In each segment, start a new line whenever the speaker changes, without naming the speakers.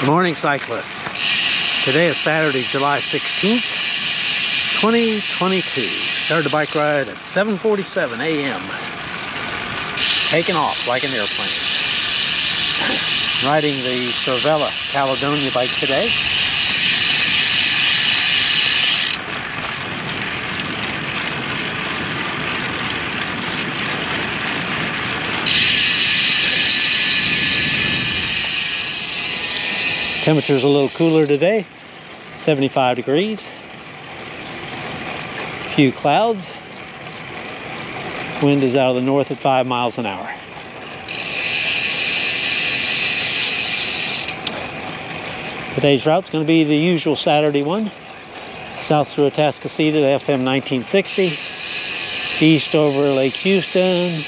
Good morning, cyclists. Today is Saturday, July 16th, 2022. Started the bike ride at 7.47 a.m. Taking off like an airplane. Riding the Cervelo Caledonia bike today. Temperature's a little cooler today, 75 degrees. Few clouds. Wind is out of the north at 5 miles an hour. Today's route's going to be the usual Saturday one. South through Atascocita to FM 1960. East over Lake Houston.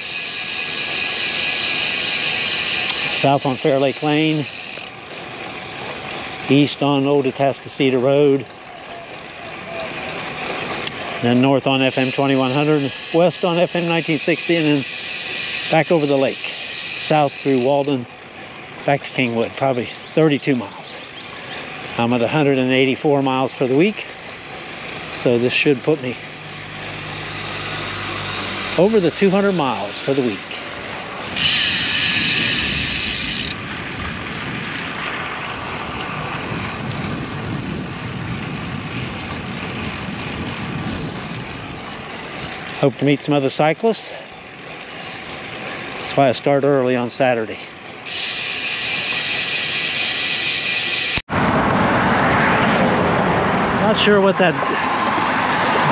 South on Fair Lake Lane east on Old Atascocita Road, then north on FM 2100, west on FM 1960, and then back over the lake, south through Walden, back to Kingwood, probably 32 miles. I'm at 184 miles for the week, so this should put me over the 200 miles for the week. Hope to meet some other cyclists. That's why I start early on Saturday. Not sure what that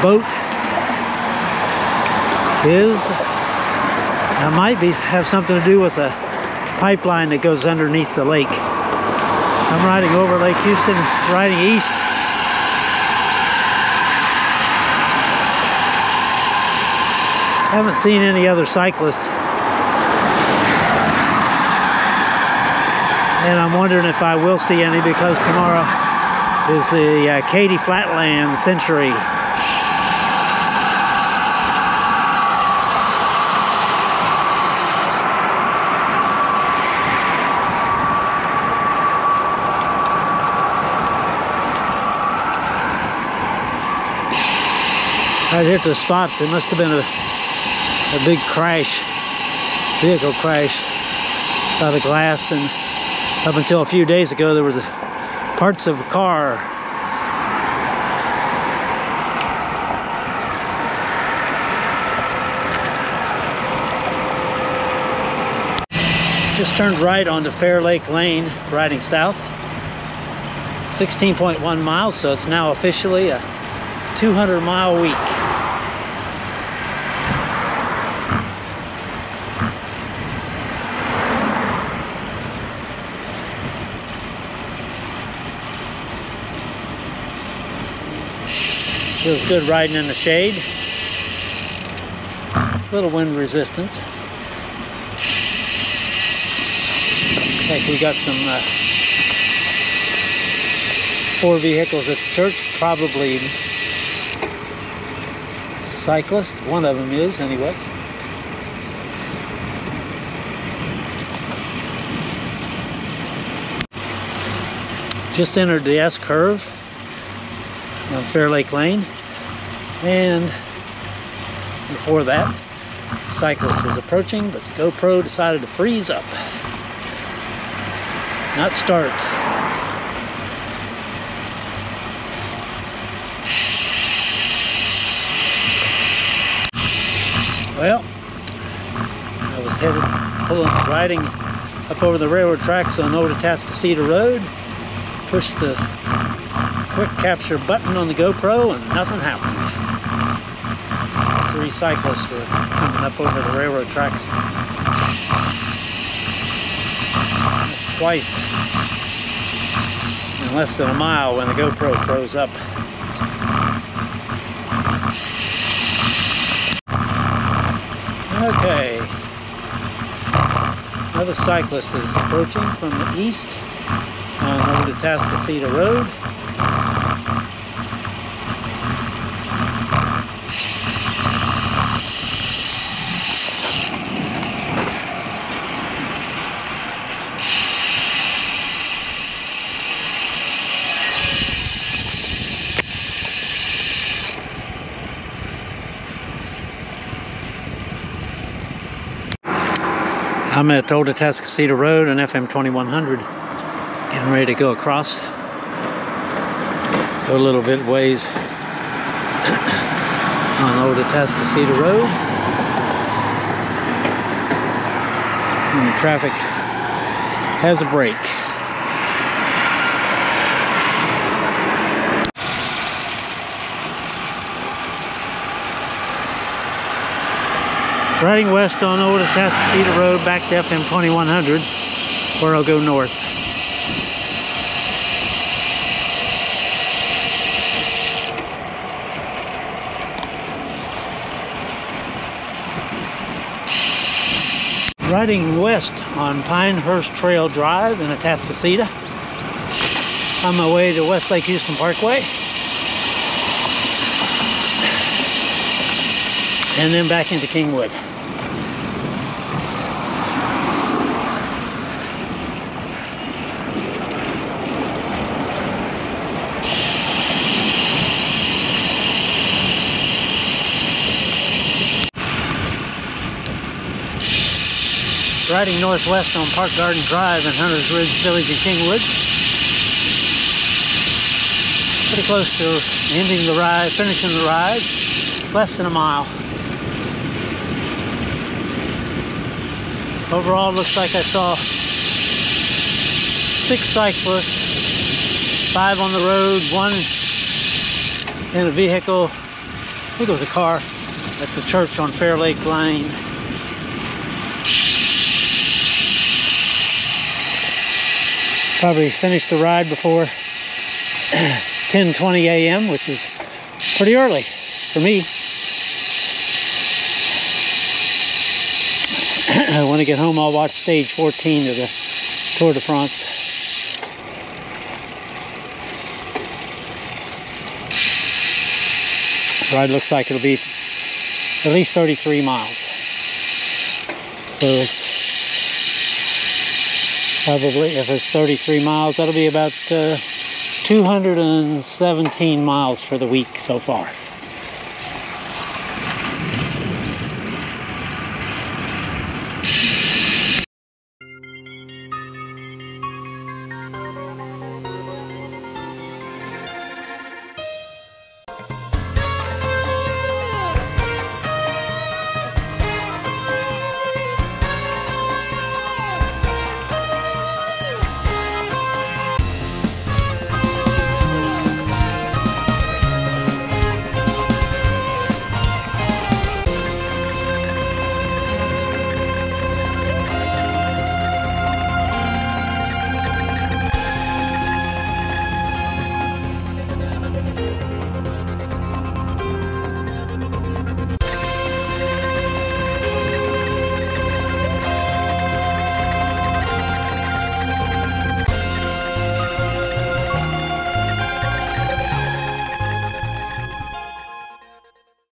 boat is. It might be have something to do with a pipeline that goes underneath the lake. I'm riding over Lake Houston, riding east Haven't seen any other cyclists. And I'm wondering if I will see any because tomorrow is the uh, Katy Flatland Century. Right here at the spot, there must have been a a big crash, vehicle crash by the glass and up until a few days ago there was parts of a car. Just turned right onto Fair Lake Lane riding south. 16.1 miles so it's now officially a 200 mile week Feels good riding in the shade. Little wind resistance. Looks like we got some uh, four vehicles at the church, probably cyclists. One of them is, anyway. Just entered the S curve on Fair Lake Lane. And before that, the cyclist was approaching, but the GoPro decided to freeze up. Not start. Well, I was headed, pulling, riding up over the railroad tracks on Old Atascocita Road, pushed the quick capture button on the GoPro and nothing happened. Three cyclists were coming up over the railroad tracks. That's twice in less than a mile when the GoPro froze up. Okay. Another cyclist is approaching from the east on Old Atascocita Road. I'm at Old Atascocita Road on FM 2100. Getting ready to go across. Go a little bit ways on Old Atascocita Road. And the traffic has a break. Riding west on Old Atascocita Road back to FM 2100 where I'll go north. Riding west on Pinehurst Trail Drive in Atascocita. On my way to West Lake Houston Parkway. And then back into Kingwood. Riding northwest on Park Garden Drive in Hunters Ridge Village in Kingwood. Pretty close to ending the ride, finishing the ride. Less than a mile. Overall, looks like I saw six cyclists, five on the road, one in a vehicle. I think it was a car at the church on Fair Lake Lane. Probably finish the ride before 10:20 a.m., which is pretty early for me. when I get home, I'll watch stage 14 of the Tour de France. ride looks like it'll be at least 33 miles. So it's probably. If it's 33 miles that'll be about uh, 217 miles for the week so far